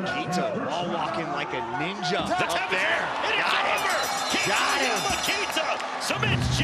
Makita wall walking like a ninja The up there. It is Got over. Got him. Makita submits